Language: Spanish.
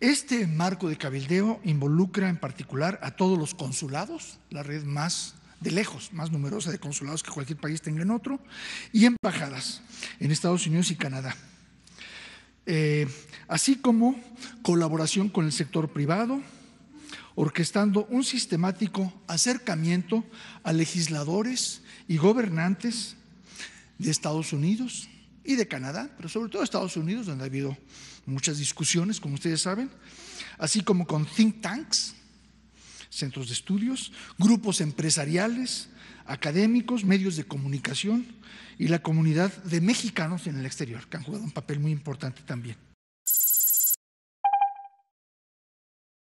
Este marco de cabildeo involucra en particular a todos los consulados, la red más de lejos, más numerosa de consulados que cualquier país tenga en otro, y embajadas en Estados Unidos y Canadá. Eh, así como colaboración con el sector privado, orquestando un sistemático acercamiento a legisladores y gobernantes de Estados Unidos y de Canadá, pero sobre todo Estados Unidos, donde ha habido muchas discusiones, como ustedes saben, así como con think tanks, centros de estudios, grupos empresariales, académicos, medios de comunicación y la comunidad de mexicanos en el exterior, que han jugado un papel muy importante también.